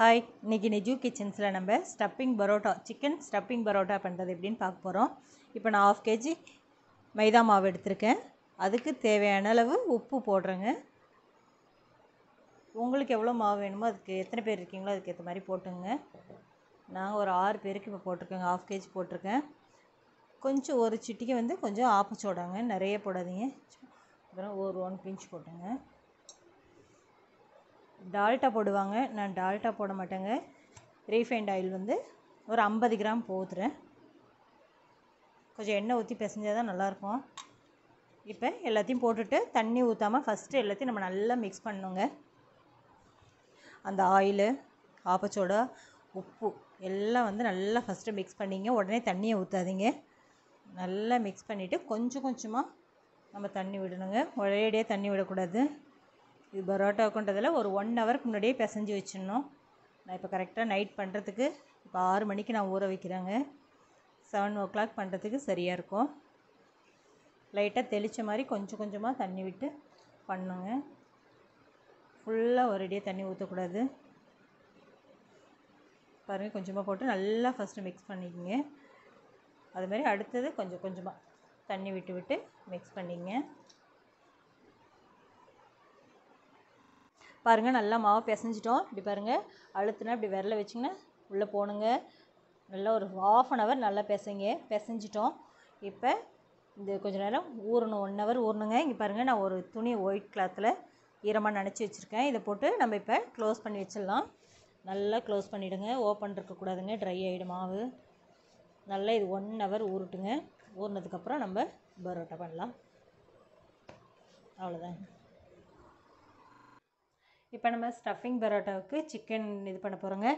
Hi இன்றைக்கி நிஜு கிச்சன்ஸில் நம்ம stuffing parotta chicken stuffing parotta பண்ணுறது எப்படின்னு பார்க்க போகிறோம் இப்போ நான் ஆஃப் கேஜி மைதா மாவு எடுத்திருக்கேன். அதுக்கு தேவையான அளவு உப்பு போடுறேங்க. உங்களுக்கு எவ்வளோ மாவு வேணுமோ அதுக்கு எத்தனை பேர் இருக்கீங்களோ அதுக்கு ஏற்ற மாதிரி போட்டுங்க. நாங்கள் ஒரு ஆறு பேருக்கு இப்போ போட்டிருக்கோங்க ஆஃப் கேஜி போட்டிருக்கேன். கொஞ்சம் ஒரு சிட்டிக்கு வந்து கொஞ்சம் ஆப்பச்சோடாங்க நிறைய போடாதீங்க. அப்புறம் ஒரு ஒன் பிஞ்ச் போட்டுங்க. டால்ட்டா போடுவாங்க. நான் டால்ட்டா போட மாட்டேங்க. ரீஃபைண்ட் ஆயில் வந்து ஒரு ஐம்பது கிராம் போத்துறேன் கொஞ்சம் எண்ணெய் ஊற்றி பிசைஞ்சால் தான் நல்லாயிருக்கும். இப்போ எல்லாத்தையும் போட்டுட்டு தண்ணி ஊற்றாமல் ஃபஸ்ட்டு எல்லாத்தையும் நம்ம நல்லா மிக்ஸ் பண்ணுங்க அந்த ஆயிலு ஆப்பச்சோட உப்பு எல்லாம் வந்து நல்லா ஃபஸ்ட்டு மிக்ஸ் பண்ணிங்க. உடனே தண்ணியை ஊற்றாதீங்க நல்லா மிக்ஸ் பண்ணிவிட்டு கொஞ்சம் கொஞ்சமாக நம்ம தண்ணி விடணுங்க. ஒரேடியாக தண்ணி விடக்கூடாது. இது பரோட்டாக்குன்றதில் ஒரு ஒன் ஹவருக்கு முன்னாடியே பிசைஞ்சு வச்சிடணும். நான் இப்போ கரெக்டாக நைட் பண்ணுறதுக்கு இப்போ ஆறு மணிக்கு நான் ஊற வைக்கிறேங்க. செவன் ஓ கிளாக் பண்ணுறதுக்கு சரியாக இருக்கும் லைட்டாக தெளித்த மாதிரி கொஞ்சம் கொஞ்சமாக தண்ணி விட்டு பண்ணுங்க. ஃபுல்லாக ஒரேடியாக தண்ணி ஊற்றக்கூடாது பாருங்கள் கொஞ்சமாக போட்டு நல்லா ஃபஸ்ட்டு மிக்ஸ் பண்ணிக்கோங்க. அதுமாரி அடுத்தது கொஞ்சம் கொஞ்சமாக தண்ணி விட்டு விட்டு மிக்ஸ் பண்ணிங்க பாருங்கள் நல்லா மாவு பிசைஞ்சிட்டோம். இப்படி பாருங்கள் அழுத்துனா இப்படி விரல வச்சிங்கன்னா உள்ளே போகணுங்க நல்லா ஒரு ஆஃப் அன் ஹவர் நல்லா பிசைங்க பிசைஞ்சிட்டோம். இப்போ இந்த கொஞ்ச நேரம் ஊறணும் ஒன் ஹவர் ஊறணுங்க. இங்கே பாருங்கள் நான் ஒரு துணி ஒயிட் கிளாத்தில் ஈரமாக நினச்சி வச்சுருக்கேன். இதை போட்டு நம்ம இப்போ க்ளோஸ் பண்ணி வச்சிடலாம். நல்லா க்ளோஸ் பண்ணிவிடுங்க ஓப்பன் இருக்கக்கூடாதுங்க ட்ரை ஆகிடும் மாவு. நல்லா இது ஒன் ஹவர் ஊறட்டுங்க. ஊறினதுக்கப்புறம் நம்ம பரோட்டா பண்ணலாம். அவ்வளோதான் இப்போ நம்ம ஸ்டஃபிங் பரோட்டாவுக்கு சிக்கன் இது பண்ண போகிறோங்க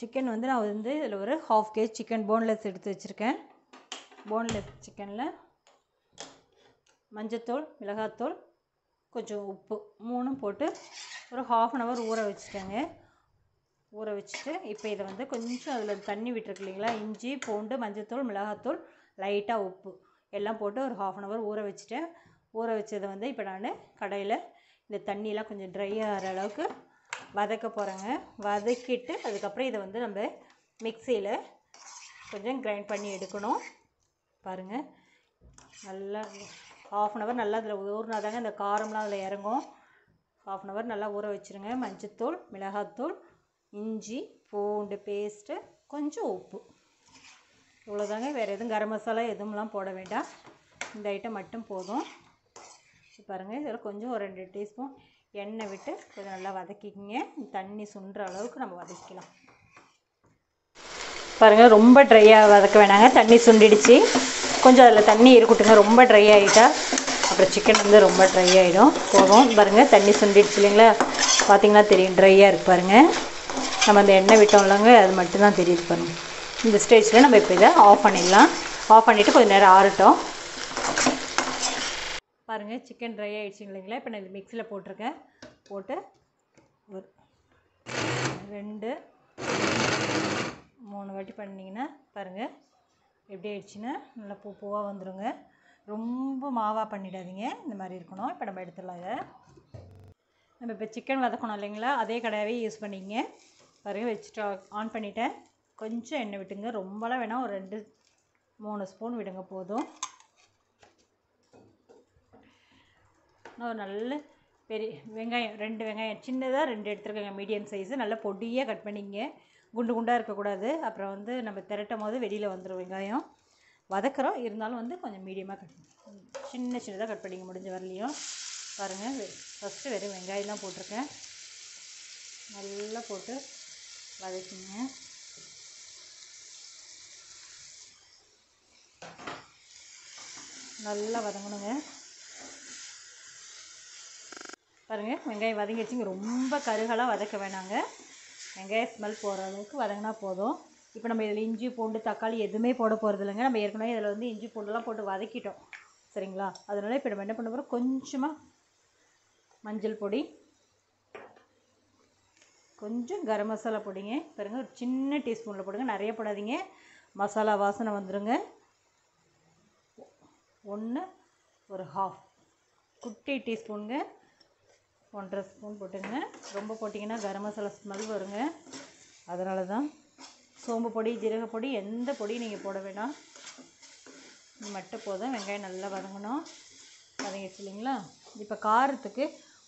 சிக்கன் வந்து நான் வந்து இதில் ஒரு ஹாஃப் கேஜ் சிக்கன் போன்லெஸ் எடுத்து வச்சுருக்கேன். போன்லெஸ் சிக்கனில் மஞ்சத்தூள் மிளகாத்தூள் கொஞ்சம் உப்பு மூணும் போட்டு ஒரு ஹாஃப் அன் ஹவர் ஊற வச்சுட்டேங்க. ஊற வச்சுட்டு இப்போ இதை வந்து கொஞ்சம் அதில் தண்ணி விட்டுருக்கு இல்லைங்களா? இஞ்சி பூண்டு மஞ்சத்தூள் மிளகாத்தூள் லைட்டாக உப்பு எல்லாம் போட்டு ஒரு ஹாஃப் அன் ஹவர் ஊற வச்சுட்டேன். ஊற வச்சதை வந்து இப்போ நான் கடையில் இந்த தண்ணியெலாம் கொஞ்சம் ட்ரை ஆகிற அளவுக்கு வதக்க போகிறேங்க வதக்கிட்டு அதுக்கப்புறம் இதை வந்து நம்ம மிக்சியில் கொஞ்சம் கிரைண்ட் பண்ணி எடுக்கணும். பாருங்கள் நல்லா ஹாஃப் அன் ஹவர் நல்லா அதில் ஊறினா தாங்க இந்த காரம்லாம் அதில் இறங்கும். ஹாஃப் அன் ஹவர் நல்லா ஊற வச்சுருங்க. மஞ்சத்தூள் மிளகாத்தூள் இஞ்சி பூண்டு பேஸ்ட்டு கொஞ்சம் உப்பு. இவ்வளோதாங்க வேறு எதுவும் கரம் மசாலா எதுவும்லாம் போட வேண்டாம். இந்த ஐட்டம் மட்டும் போதும். பாருங்கள் இதில் கொஞ்சம் ஒரு ரெண்டு டீஸ்பூன் எண்ணெய் விட்டு கொஞ்சம் நல்லா வதக்கிக்கிங்க. தண்ணி சுண்டுற அளவுக்கு நம்ம வதக்கிக்கலாம். பாருங்கள் ரொம்ப ட்ரையாக வதக்க வேணாங்க. தண்ணி சுண்டிடுச்சு. கொஞ்சம் அதில் தண்ணி இருக்கட்டுங்க. ரொம்ப ட்ரை ஆகிட்டா அப்புறம் சிக்கன் வந்து ரொம்ப ட்ரை ஆகிடும் போதும். பாருங்கள் தண்ணி சுண்டிடுச்சு இல்லைங்களா? பார்த்தீங்கன்னா தெரியும். ட்ரையாக இருக்கு பாருங்கள் நம்ம அந்த எண்ணெய் விட்டோம்லங்க அது மட்டும்தான் தெரியுது பாருங்கள் இந்த ஸ்டேஜில் நம்ம இப்போ இதை ஆஃப் பண்ணிடலாம். ஆஃப் பண்ணிவிட்டு கொஞ்சம் நேரம் ஆறட்டும். பாருங்கள் சிக்கன் ட்ரை ஆகிடுச்சு இல்லைங்களா? இப்போ நான் இது மிக்சியில் போட்டிருக்கேன். போட்டு ஒரு ரெண்டு மூணு வாட்டி பண்ணிங்கன்னா பாருங்கள் எப்படி ஆயிடுச்சுன்னா நல்லா பூ பூவாக வந்துடுங்க ரொம்ப மாவாக பண்ணிடாதீங்க. இந்த மாதிரி இருக்கணும். இப்போ நம்ம எடுத்துடலாம் இதை. நம்ம இப்போ சிக்கன் வதக்கணும் இல்லைங்களா? அதே கடையாகவே யூஸ் பண்ணிக்கங்க பாருங்கள் வச்சுட்டு ஆன் பண்ணிவிட்டேன் கொஞ்சம் எண்ணெய் விட்டுங்க. ரொம்பலாம் வேணால் ஒரு ரெண்டு மூணு ஸ்பூன் விடுங்க போதும். ஒரு நல்ல பெரிய வெங்காயம் ரெண்டு வெங்காயம் சின்னதாக ரெண்டு எடுத்துருக்கேங்க மீடியம் சைஸு நல்லா பொடியாக கட் பண்ணிங்க. குண்டு குண்டாக இருக்கக்கூடாது. அப்புறம் வந்து நம்ம திரட்டும் போது வெளியில் வந்துடும் வெங்காயம். வதக்குறோம். இருந்தாலும் வந்து கொஞ்சம் மீடியமாக கட் சின்ன சின்னதாக கட் பண்ணிங்க முடிஞ்ச வரலையும் பாருங்கள் ஃபஸ்ட்டு வெறும் வெங்காயம் தான் போட்டிருக்கேன். நல்லா போட்டு வதக்கிங்க. நல்லா வதங்கணுங்க. பாருங்கள் வெங்காயம் வதங்கிடுச்சிங்க ரொம்ப கருகலாக வதக்க வேணாங்க. வெங்காயம் ஸ்மெல் போகிற அளவுக்கு வதங்கினா போதும். இப்போ நம்ம இதில் இஞ்சி பூண்டு தக்காளி எதுவுமே போட போகிறது இல்லைங்க. நம்ம ஏற்கனவே இதில் வந்து இஞ்சி பூண்டுலாம் போட்டு வதக்கிட்டோம். சரிங்களா? அதனால் இப்போ நம்ம என்ன பண்ண போகிறோம் கொஞ்சமாக மஞ்சள் பொடி கொஞ்சம் கரம் மசாலா பொடிங்க. பாருங்கள் ஒரு சின்ன டீஸ்பூனில் போடுங்க. நிறைய போடாதீங்க. மசாலா வாசனை வந்துடுங்க ஒன்று ஒரு ஹாஃப் குட்டி டீஸ்பூனுங்க. ஒன்றரை ஸ்பூன் போட்டுங்க. ரொம்ப போட்டிங்கன்னா கரம் மசாலா ஸ்மெல் வருங்க. அதனால தான் சோம்பு பொடி ஜீரக பொடி எந்த பொடியும் நீங்கள் போட வேணாம். மட்டும் போதும். வெங்காயம் நல்லா வதங்கணும். வதங்கிடுச்சு இல்லைங்களா? இப்போ காரத்துக்கு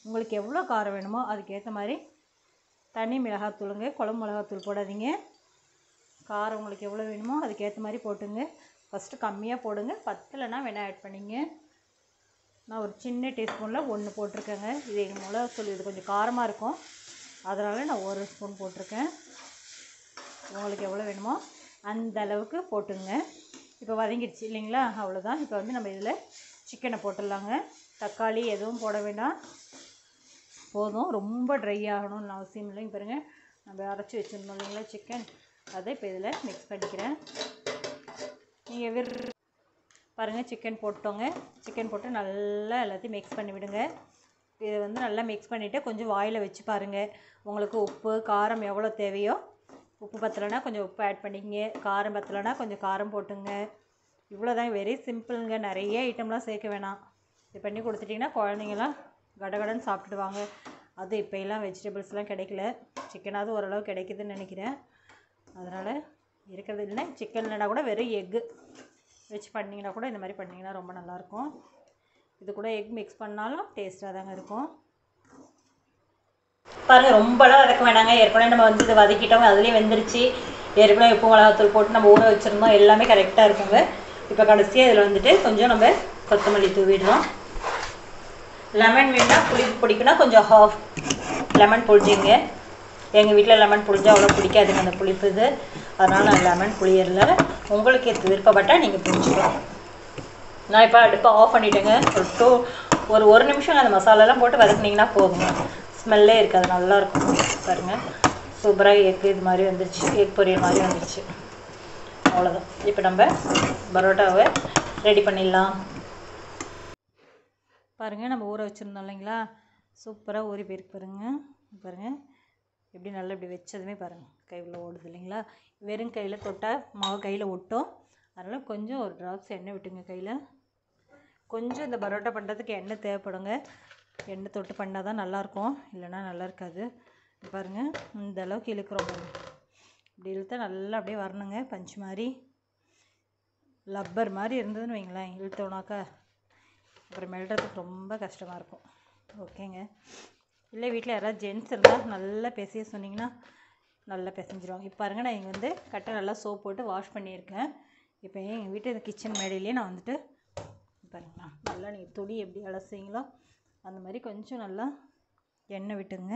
உங்களுக்கு எவ்வளோ காரம் வேணுமோ அதுக்கேற்ற மாதிரி தனி மிளகாத்தூளுங்க குழம்பு மிளகாத்தூள் போடாதீங்க. காரம் உங்களுக்கு எவ்வளோ வேணுமோ அதுக்கேற்ற மாதிரி போட்டுங்க. ஃபஸ்ட்டு கம்மியாக போடுங்க. பத்தலைன்னா வேணால் ஆட் பண்ணிங்க. நான் ஒரு சின்ன டீஸ்பூனில் ஒன்று போட்டிருக்கேங்க. இது எங்கள் மிளகாத்தூள் இது கொஞ்சம் காரமாக இருக்கும். அதனால் நான் ஒரு ஸ்பூன் போட்டிருக்கேன். உங்களுக்கு எவ்வளோ வேணுமோ அந்த அளவுக்கு போட்டுங்க. இப்போ வதங்கிடுச்சு இல்லைங்களா? அவ்வளோதான் இப்போ வந்து நம்ம இதில் சிக்கனை போட்டுடலாங்க. தக்காளி எதுவும் போட வேண்டாம். போதும். ரொம்ப ட்ரை ஆகணும்னு அவசியம் இல்லைங்க பாருங்க. நம்ம அரைச்சி வச்சுருந்தோம் இல்லைங்களா சிக்கன் அதை இப்போ இதில் மிக்ஸ் பண்ணிக்கிறேன். நீங்கள் விர் பாருங்கள் சிக்கன் போட்டோங்க சிக்கன் போட்டு நல்லா எல்லாத்தையும் மிக்ஸ் பண்ணி விடுங்க. இதை வந்து நல்லா மிக்ஸ் பண்ணிவிட்டு கொஞ்சம் வாயில் வச்சு பாருங்கள் உங்களுக்கு உப்பு காரம் எவ்வளோ தேவையோ உப்பு பத்தலைன்னா கொஞ்சம் உப்பு ஆட் பண்ணிக்கங்க. காரம் பத்தலைன்னா கொஞ்சம் காரம் போட்டுங்க. இவ்வளோதான் வெரி சிம்பிளுங்க நிறைய ஐட்டம்லாம் சேர்க்க வேணாம். இது பண்ணி கொடுத்துட்டிங்கன்னா குழந்தைங்களாம் கடகடன்னு சாப்பிட்டுடுவாங்க. அது இப்போ எல்லாம் வெஜிடபிள்ஸ்லாம் கிடைக்கல. சிக்கனாவது ஓரளவு கிடைக்குதுன்னு நினைக்கிறேன். அதனால் இருக்கிறது இல்லை சிக்கன் இல்லைனா கூட வெறும் எக்கு வச்சு பண்ணிங்கன்னா கூட இந்த மாதிரி பண்ணிங்கன்னா ரொம்ப நல்லாயிருக்கும். இது கூட எக் மிக்ஸ் பண்ணாலும் டேஸ்ட்டாக தாங்க இருக்கும். பாருங்கள் ரொம்பலாம் வதக்க வேணாங்க ஏற்கனவே நம்ம வந்து இதை வதக்கிட்டோம். அதுலேயே வெந்துருச்சு. ஏற்கனவே உப்பு மிளகாத்தூள் போட்டு நம்ம ஊற வச்சுருந்தோம். எல்லாமே கரெக்டாக இருக்குங்க. இப்போ கடைசியாக இதில் வந்துட்டு கொஞ்சம் நம்ம கொத்தமல்லி தூவிடுறோம் லெமன் வேணால் புளி பிடிக்குன்னா கொஞ்சம் ஹாஃப் லெமன் பொழிச்சிங்க எங்கள் வீட்டில் லெமன் புளிஞ்சால் அவ்வளோ பிடிக்காதுங்க. அந்த புளிப்பு இது. அதனால் நான் லெமன் புளியரில் உங்களுக்கு எது விருப்பப்பட்டால் நீங்கள் புளிச்சிக்கலாம் நான் இப்போ அடுப்பை ஆஃப் பண்ணிட்டேங்க. ஒரு டூ ஒரு ஒரு நிமிஷம் அந்த மசாலாலாம் போட்டு வதக்குனீங்கன்னா போதுங்க. ஸ்மெல்லே இருக்காது. நல்லாயிருக்கும் பாருங்கள் சூப்பராக எக் இது மாதிரி வந்துருச்சு. எக் பொரியல் மாதிரி வந்துருச்சு. அவ்வளோதான் இப்போ நம்ம பரோட்டாவை ரெடி பண்ணிடலாம். பாருங்கள் நம்ம ஊற வச்சுருந்தோம் இல்லைங்களா? சூப்பராக ஊறி போயிருக்கு பாருங்கள் பாருங்கள் எப்படி நல்லா இப்படி வச்சதுமே பாருங்கள் கை உள்ள ஓடுது இல்லைங்களா? வெறும் கையில் தொட்டால் மாவு கையில் ஒட்டும். அதனால் கொஞ்சம் ஒரு ட்ராப்ஸ் எண்ணெய் விட்டுங்க கையில். கொஞ்சம் இந்த பரோட்டா பண்ணுறதுக்கு எண்ணெய் தேவைப்படுங்க. எண்ணெய் தொட்டு பண்ணால் தான் நல்லாயிருக்கும் இல்லைன்னா நல்லா இருக்காது. பாருங்கள் இந்த அளவுக்கு இழுக்கிறோம் பாருங்கள் இப்படி இழுத்தா நல்லா அப்படியே வரணுங்க பஞ்சு மாதிரி லப்பர் மாதிரி இருந்ததுன்னு வைங்களேன் இழுத்தோனாக்கா. அப்புறம் மெல்றதுக்கு ரொம்ப கஷ்டமாக இருக்கும். ஓகேங்க. இல்லை வீட்டில் யாராவது ஜென்ட்ஸ் இருந்தால் நல்லா பிசைய சொன்னீங்கன்னா நல்லா பிசைஞ்சிருவாங்க இப்போ பாருங்கள் நான் இங்கே வந்து கட்டை நல்லா சோப் போட்டு வாஷ் பண்ணியிருக்கேன். இப்போ எங்கள் வீட்டு இந்த கிச்சன் மேடையிலேயே நான் வந்துட்டு பாருங்களா நல்லா நீங்கள் துணி எப்படி அலசுவீங்களோ அந்த மாதிரி கொஞ்சம் நல்லா எண்ணெய் விட்டுங்க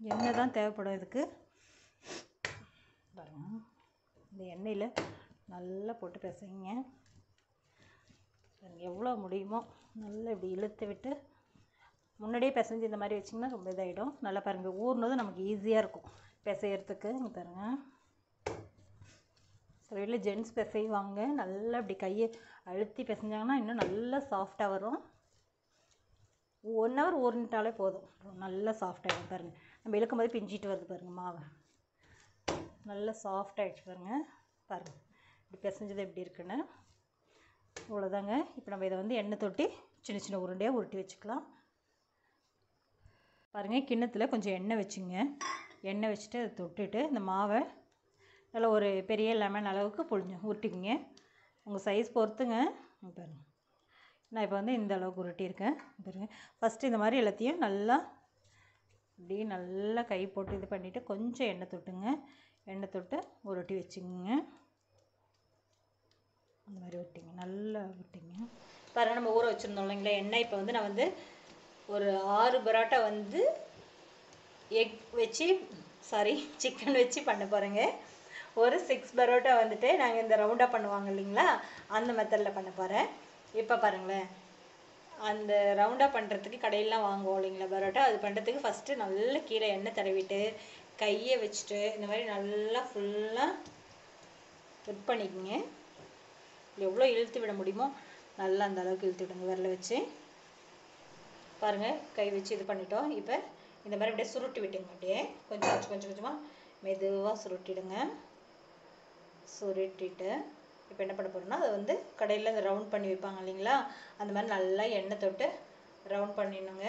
எண்ணெய் தான் தேவைப்படும் இதுக்கு. பாருங்க இந்த எண்ணெயில் நல்லா போட்டு பிசைங்க எவ்வளோ முடியுமோ நல்லா இப்படி இழுத்து விட்டு முன்னாடியே பிசைஞ்சு இந்த மாதிரி வச்சிங்கன்னா ரொம்ப இதாகிடும் நல்லா பாருங்கள் ஊறினதும் நமக்கு ஈஸியாக இருக்கும். பிசையறதுக்கு இங்கே பாருங்கள் சில வீட்டில் ஜென்ட்ஸ் பிசைவாங்க. நல்லா இப்படி கையை அழுத்தி பிசைஞ்சாங்கன்னா இன்னும் நல்லா சாஃப்டாக வரும். ஒன் ஹவர் ஊறிட்டாலே போதும். நல்லா சாஃப்டாகிடும் பாருங்கள் நம்ம இழுக்கும் போது பிஞ்சிட்டு வருது பாருங்கள் மாவை. நல்லா சாஃப்டாகிடுச்சு பாருங்கள் பாருங்கள் இப்படி பிசைஞ்சது எப்படி இருக்குன்னு. இவ்வளோதாங்க இப்போ நம்ம இதை வந்து எண்ணெய் தொட்டி சின்ன சின்ன உருண்டையாக உருட்டி வச்சுக்கலாம். பாருங்கள் கிண்ணத்தில் கொஞ்சம் எண்ணெய் வச்சுங்க. எண்ணெய் வச்சுட்டு அதை தொட்டுட்டு இந்த மாவை நல்லா ஒரு பெரிய லெமன் அளவுக்கு புழிஞ்சு உருட்டிக்குங்க. உங்கள் சைஸ் பொறுத்துங்க. பாருங்கள் பாருங்க. நான் இப்போ வந்து இந்த அளவுக்கு உருட்டியிருக்கேன். பாருங்க. ஃபஸ்ட்டு இந்த மாதிரி எல்லாத்தையும் நல்லா அப்படியே நல்லா கை போட்டு இது பண்ணிவிட்டு கொஞ்சம் எண்ணெய் தொட்டுங்க. எண்ணெய் தொட்டு உருட்டி வச்சுக்கோங்க. அந்த மாதிரி விட்டிங்க நல்லா விட்டிங்க பாருங்கள் நம்ம ஊற வச்சுருந்தோம் இல்லைங்களா எண்ணெய். இப்போ வந்து நான் வந்து ஒரு ஆறு பரோட்டா வந்து எக் வச்சு சாரி சிக்கன் வச்சு பண்ண போகிறேங்க ஒரு சிக்ஸ் பரோட்டா வந்துட்டு நாங்கள் இந்த ரவுண்டாக பண்ணுவாங்க இல்லைங்களா? அந்த மெத்தடில் பண்ண போகிறேன் இப்போ பாருங்களேன். அந்த ரவுண்டாக பண்ணுறதுக்கு கடையிலலாம் வாங்குவோம் இல்லைங்களா பரோட்டா? அது பண்ணுறதுக்கு ஃபஸ்ட்டு நல்லா கீழே எண்ணெய் தடவிட்டு கையை வச்சுட்டு இந்த மாதிரி நல்லா ஃபுல்லாக ஃபிட் பண்ணிக்கோங்க. எவ்வளோ இழுத்து விட முடியுமோ நல்லா அந்த அளவுக்கு இழுத்து விடுங்க விரல வச்சு. பாருங்கள் கை வச்சு இது பண்ணிட்டோம். இப்போ இந்த மாதிரி அப்படியே சுருட்டி விட்டுங்க அப்படியே. கொஞ்சம் கொஞ்சம் கொஞ்சம் கொஞ்சமாக மெதுவாக சுருட்டிடுங்க. சுருட்டிட்டு இப்போ என்ன பண்ண போகிறோம்னா அதை வந்து கடையில் இந்த ரவுண்ட் பண்ணி வைப்பாங்க இல்லைங்களா? அந்த மாதிரி நல்லா எண்ணெய் தொட்டு ரவுண்ட் பண்ணிடணுங்க.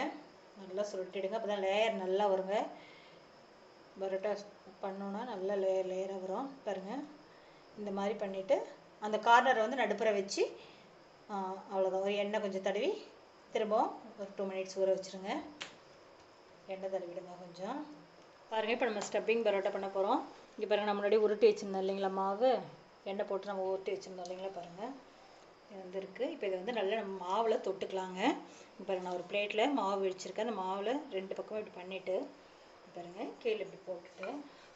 நல்லா சுருட்டிடுங்க. அப்போ தான் லேயர் நல்லா வருங்க. பரோட்டா பண்ணோன்னா நல்லா லேயர் லேயராக வரும். பாருங்கள் இந்த மாதிரி பண்ணிவிட்டு அந்த கார்னரை வந்து நடுப்புற வச்சு அவ்வளோதான் ஒரு எண்ணெய் கொஞ்சம் தடவி திரும்பவும் ஒரு டூ மினிட்ஸ் ஊற வச்சுருங்க. எண்ணெய் தடவிடுங்க கொஞ்சம். பாருங்கள் இப்போ நம்ம ஸ்டப்பிங் பரோட்டா பண்ண போகிறோம் இங்கே பாருங்கள் நம்ம முன்னாடி உருட்டி வச்சுருந்தோம் இல்லைங்களா மாவு? எண்ணெய் போட்டு நம்ம உருட்டி வச்சுருந்தோம் இல்லைங்களா பாருங்கள் இது வந்து இருக்குது இப்போ இதை வந்து நல்லா நம்ம மாவில் தொட்டுக்கலாங்க. இப்போ நான் ஒரு பிளேட்டில் மாவு வச்சுருக்கேன் அந்த மாவில் ரெண்டு பக்கமும் இப்படி பண்ணிவிட்டு பாருங்கள் கீழே இப்படி போட்டுட்டு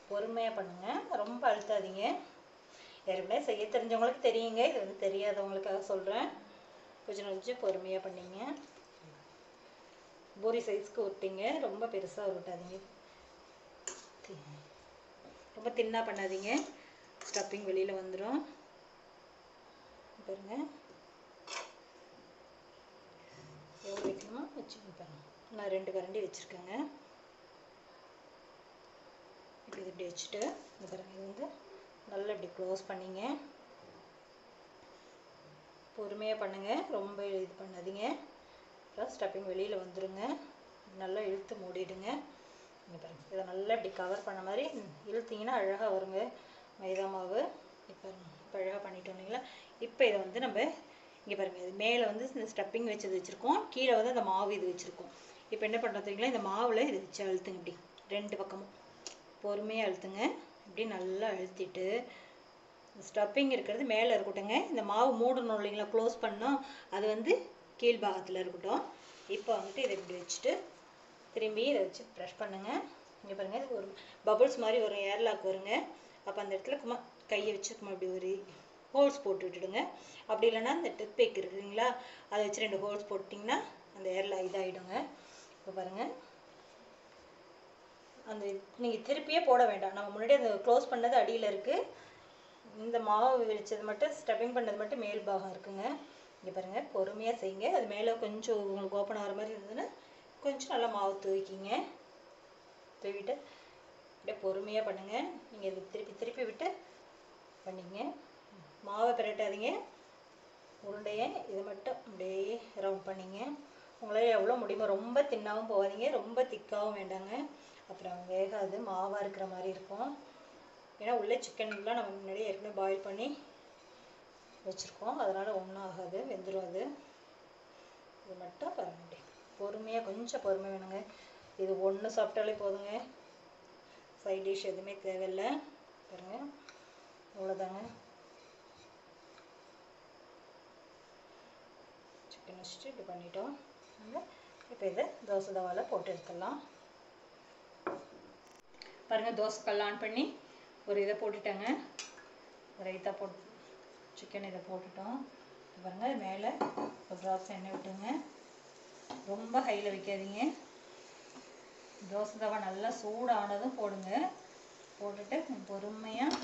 பொறுமையாக பண்ணுங்கள் ரொம்ப அழுத்தாதீங்க. ஏற்கனவே செய்ய தெரிஞ்சவங்களுக்கு தெரியுங்க. இது வந்து தெரியாதவங்களுக்காக சொல்கிறேன் கொஞ்சம் கொஞ்சம் பொறுமையாக பண்ணிங்க. பூரி சைஸ்க்கு விட்டிங்க ரொம்ப பெருசாக விட்டாதீங்க ரொம்ப தின்னாக பண்ணாதீங்க. ஸ்டப்பிங் வெளியில் வந்துடும் பாருங்க. எவ்வளோ வைக்கணுமோ வச்சுக்கோங்க பாருங்க. நான் ரெண்டு கரண்டி வச்சுருக்கேங்க. இப்படி இது இப்படி வச்சுட்டு இந்த பாருங்க இது வந்து நல்லா இப்படி க்ளோஸ் பண்ணிங்க. பொறுமையாக பண்ணுங்கள் ரொம்ப இது பண்ணாதீங்க. அப்புறம் ஸ்டப்பிங் வெளியில் வந்துடுங்க நல்லா இழுத்து மூடிடுங்க. இங்கே பாருங்கள் இதை நல்லா இப்படி கவர் பண்ண மாதிரி இழுத்திங்கன்னா அழகாக வருங்க. மைதா மாவு. இப்போ இப்போ அழகாக பண்ணிட்டோம் இல்லைங்களா? இப்போ இதை வந்து நம்ம இங்கே பாருங்கள் இது மேலே வந்து இந்த ஸ்டப்பிங் வச்சது வச்சுருக்கோம். கீழே வந்து அந்த மாவு இது வச்சுருக்கோம். இப்போ என்ன பண்ணுறது தெரியுங்களா? இந்த மாவில் இது வச்சு அழுத்துங்க இப்படி. ரெண்டு பக்கமும். பொறுமையாக அழுத்துங்க. இப்படி நல்லா அழுத்திட்டு ஸ்டப்பிங் இருக்கிறது மேலே இருக்கட்டுங்க இந்த மாவு மூடணும் இல்லைங்களா? க்ளோஸ் பண்ணோம். அது வந்து கீழ்பாகத்தில் இருக்கட்டும். இப்போ வந்துட்டு இதை இப்படி வச்சுட்டு திரும்பி இதை வச்சு ப்ரெஷ் பண்ணுங்க. இங்கே பாருங்கள் இது ஒரு பபுள்ஸ் மாதிரி வரும் ஏர்லாக் வருங்க. அப்போ அந்த இடத்துல கும்மா கையை வச்சு குமா இப்படி ஒரு ஹோல்ஸ் போட்டு விட்டுடுங்க. அப்படி இல்லைன்னா இந்த டெத் பேக் அதை வச்சு ரெண்டு ஹோல்ஸ் போட்டிங்கன்னா அந்த ஏர்லா இதாகிடுங்க இப்போ பாருங்கள் அந்த நீங்கள் திருப்பியே போட வேண்டாம். நம்ம முன்னாடி அந்த க்ளோஸ் பண்ணது அடியில் இருக்குது இந்த மாவு வெளிச்சது மட்டும் ஸ்டப்பிங் பண்ணது மட்டும் மேல் பாகம் இருக்குங்க. இங்கே பாருங்கள் பொறுமையாக செய்யுங்க. அது மேலே கொஞ்சம் உங்களுக்கு ஓப்பன் ஆகிற மாதிரி இருந்ததுன்னா கொஞ்சம் நல்லா மாவு தூவிக்கிங்க. தூவிட்டு அப்படியே பொறுமையாக பண்ணுங்கள் நீங்கள் இது திருப்பி திருப்பி விட்டு பண்ணிங்க. மாவை பிரட்டாதீங்க. உருண்டையை இது மட்டும் அப்படியே ரவுண்ட் பண்ணிங்க. உங்களால் எவ்வளோ முடியுமோ ரொம்ப தின்னாகவும் போகாதீங்க. ரொம்ப திக்காகவும் வேண்டாங்க. அப்புறம் வேகாது மாவாக இருக்கிற மாதிரி இருக்கும். ஏன்னா உள்ளே சிக்கன்லாம் நம்ம முன்னாடியே ஏற்கனவே பாயில் பண்ணி வச்சுருக்கோம். அதனால் ஒன்றும் ஆகாது வெந்துடும் அது இது மட்டும் பாருங்க முடியும் பொறுமையாக கொஞ்சம் பொறுமை வேணுங்க. இது ஒன்று சாப்பிட்டாலே போதுங்க. சைட் டிஷ் எதுவுமே தேவையில்லை. பாருங்க. அவ்வளோதாங்க சிக்கன் வச்சுட்டு இப்படி பண்ணிட்டோம். இப்போ இதை தோசை தவாவில் போட்டு எடுத்துடலாம். பாருங்கள் தோசை கல் ஆன் பண்ணி ஒரு இதை போட்டுட்டேங்க. ரைத்தா போட்டு சிக்கன் இதை போட்டுட்டோம். பாருங்கள் மேலே ஒரு ட்ராப்ஸ் எண்ணெய் விட்டுங்க. ரொம்ப ஹையில் வைக்காதீங்க. தோசை தவா நல்லா சூடானதும் போடுங்க. போட்டுட்டு பொறுமையாக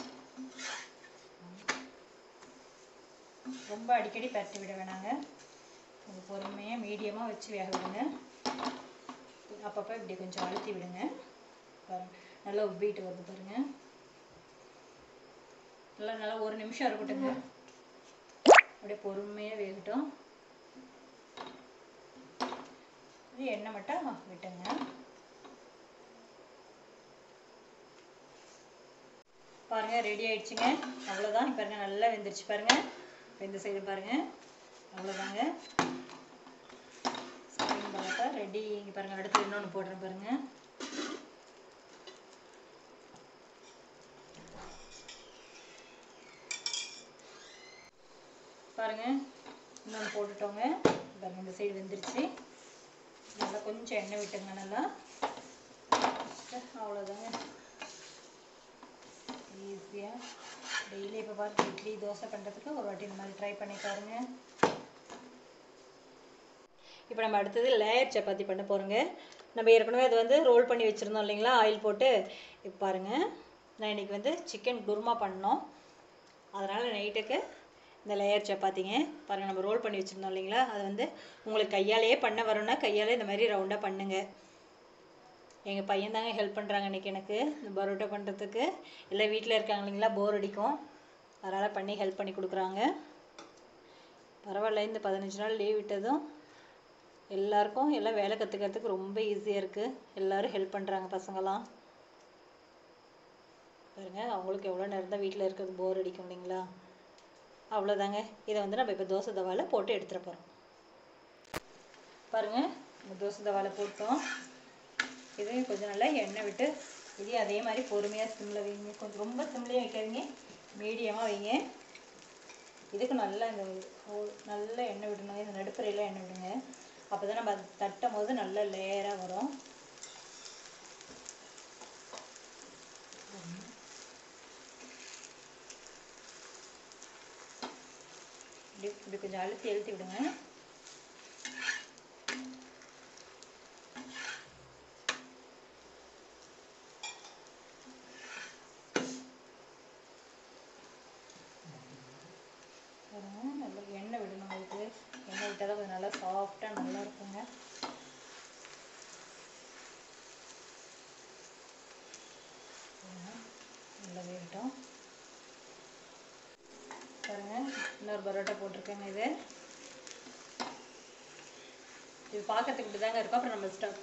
ரொம்ப அடிக்கடி பரட்டி விட வேணாங்க. கொஞ்சம் பொறுமையாக மீடியமாக வச்சு வேக விடுங்க. அப்பப்போ இப்படி கொஞ்சம் அழுத்தி விடுங்க. பாருங்க நல்லா உப்பிட்டு வருது பாருங்கள் நல்லா நல்லா ஒரு நிமிஷம் இருக்கட்டும் அப்படியே பொறுமையாக வேகட்டும். இது எண்ணெய் மட்டும் விட்டுங்க. பாருங்க ரெடி ஆயிடுச்சுங்க. அவ்வளோதான் பாருங்க நல்லா வெந்துருச்சு பாருங்க. வெந்த சைடு பாருங்க. அவ்வளோதாங்க ஸ்ப்ரிங் ரெடி இங்கே பாருங்க அடுத்து இன்னொன்று போடுறேன் பாருங்க. பாருங்க. இன்னொன்று போட்டுட்டோங்க. பாருங்க இந்த சைடு வெந்துருச்சு. நல்லா கொஞ்சம் எண்ணெய் விட்டுங்க நல்லா. அவ்வளோதாங்க ஈஸியாக டெய்லி இப்போ பார்த்து இட்லி தோசை பண்ணுறதுக்கு ஒரு வாட்டி இந்த மாதிரி ட்ரை பண்ணி பாருங்க. இப்போ நம்ம அடுத்தது லேயர் சப்பாத்தி பண்ண போகிறோங்க நம்ம ஏற்கனவே அது வந்து ரோல் பண்ணி வச்சுருந்தோம் இல்லைங்களா? ஆயில் போட்டு. இப்போ பாருங்கள் நான் இன்றைக்கி வந்து சிக்கன் குருமா பண்ணோம். அதனால் நைட்டுக்கு இந்த லேயர் சப்பாத்திங்க பாருங்கள் நம்ம ரோல் பண்ணி வச்சுருந்தோம் இல்லைங்களா? அது வந்து உங்களுக்கு கையாலேயே பண்ண வரும்னா கையாலே இந்த மாதிரி ரவுண்டாக பண்ணுங்க. எங்கள் பையன் தாங்க ஹெல்ப் பண்ணுறாங்க இன்றைக்கி எனக்கு இந்த பரோட்டா பண்ணுறதுக்கு இல்லை வீட்டில் இருக்காங்க இல்லைங்களா? போர் அடிக்கும். அதனால் பண்ணி ஹெல்ப் பண்ணி கொடுக்குறாங்க. பரவாயில்ல இந்த பதினஞ்சு நாள் லீவ் விட்டதும் எல்லாருக்கும் எல்லாம் வேலை கற்றுக்கிறதுக்கு ரொம்ப ஈஸியாக இருக்குது எல்லோரும் ஹெல்ப் பண்ணுறாங்க பசங்களாம். பாருங்கள் அவங்களுக்கு எவ்வளோ நேரம் தான் வீட்டில் இருக்கிறது போர் அடிக்கும் இல்லைங்களா? அவ்வளோதாங்க இதை வந்து நம்ம இப்போ தோசை தவாவில் போட்டு எடுத்துகிட்டு போகிறோம் பாருங்கள் நம்ம தோசை தவால போட்டோம். இதையும் கொஞ்சம் நல்லா எண்ணெய் விட்டு இதையும் அதே மாதிரி பொறுமையாக சிம்மில் வைங்க. கொஞ்சம் ரொம்ப சிம்லேயும் வைக்காதீங்க. மீடியமாக வைங்க. இதுக்கு நல்லா இந்த நல்லா நல்ல எண்ணெய் விடணும். இந்த நடுப்பறையில் எண்ணெய் விடுங்க. அப்போ தான் நம்ம அது தட்டும் போது நல்ல லேயராக வரும். இப்படி இப்படி கொஞ்சம் அழுத்தி எழுத்தி விடுங்க. நல்லா எண்ணெய் விடணும் அதுக்கு எண்ணெய் விட்டால் தான் கொஞ்சம் நல்லா சாஃப்டாக நல்லாயிருக்கும் இருக்குங்க பாருங்க, நல்லா வேகட்டும் பாருங்க இன்னொரு பரோட்டா போட்டிருக்கேங்க இது. இது பார்க்கறதுக்கு இப்படி தாங்க இருக்கும். அப்புறம் நம்ம ஸ்டவ்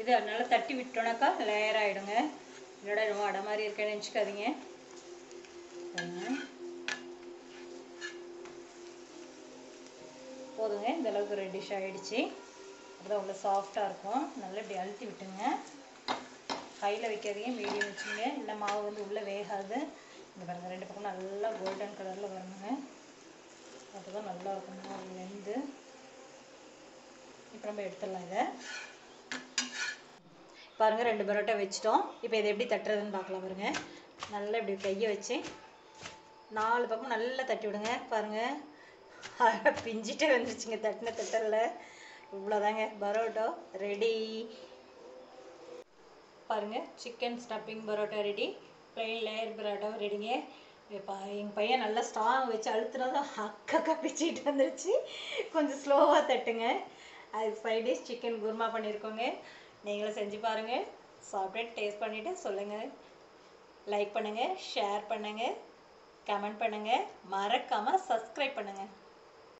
இது அதனால தட்டி விட்டோம்னாக்கா லேயர் ஆகிடுங்க என்னோட ரொம்ப அடை மாதிரி இருக்கேன்னு நினச்சிக்காதீங்க. போதுங்க. இந்த அளவுக்கு ரெட்டிஷ் ஆகிடுச்சு அப்புறம் அவ்வளோ சாஃப்டாக இருக்கும். நல்லா இப்படி அழுத்தி விட்டுங்க கையில் வைக்காதீங்க. மீடியம் வச்சுங்க. இல்லை மாவு வந்து உள்ளே வேகாது. இந்த பாருங்கள் ரெண்டு பக்கம் நல்லா கோல்டன் கலரில் வரணுங்க. அதுதான் நல்லா இருக்கும் மாவு வெந்து இப்போ நம்ம எடுத்துடலாம் இதை. பாருங்கள் ரெண்டு பரோட்டா வச்சிட்டோம். இப்போ இதை எப்படி தட்டுறதுன்னு பார்க்கலாம் பாருங்கள் நல்லா இப்படி கையை வச்சு நாலு பக்கம் நல்லா தட்டி விடுங்க. பாருங்கள் பிஞ்சிட்டே வந்துருச்சுங்க. தட்டின தட்டரில் இவ்வளோதாங்க பரோட்டா ரெடி பாருங்கள் chicken stuffing parotta ready plain layer parotta ரெடிங்க இப்போ எங்கள் பையன் நல்லா ஸ்ட்ராங் வச்சு அழுத்துனதும் அக்கா பிச்சுட்டு வந்துருச்சு. கொஞ்சம் ஸ்லோவாக தட்டுங்க. அது ஃப்ரைட் டேஸ் சிக்கன் குருமா பண்ணியிருக்கோங்க நீங்களும் செஞ்சு பாருங்கள் சாப்பிட்டு டேஸ்ட் பண்ணிவிட்டு சொல்லுங்கள் லைக் பண்ணுங்கள் ஷேர் பண்ணுங்கள் கமெண்ட் பண்ணுங்கள் மறக்காமல் சப்ஸ்கிரைப் பண்ணுங்கள்